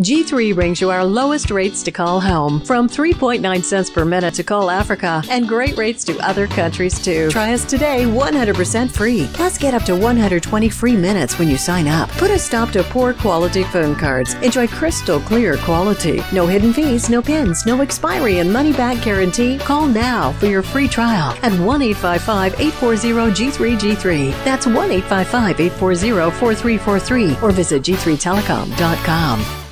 G3 brings you our lowest rates to call home from 3.9 cents per minute to call Africa and great rates to other countries too. Try us today 100% free. Plus, get up to 120 free minutes when you sign up. Put a stop to poor quality phone cards. Enjoy crystal clear quality. No hidden fees, no pins, no expiry, and money back guarantee. Call now for your free trial at 1 855 840 G3G3. That's 1 855 840 4343 or visit g3telecom.com.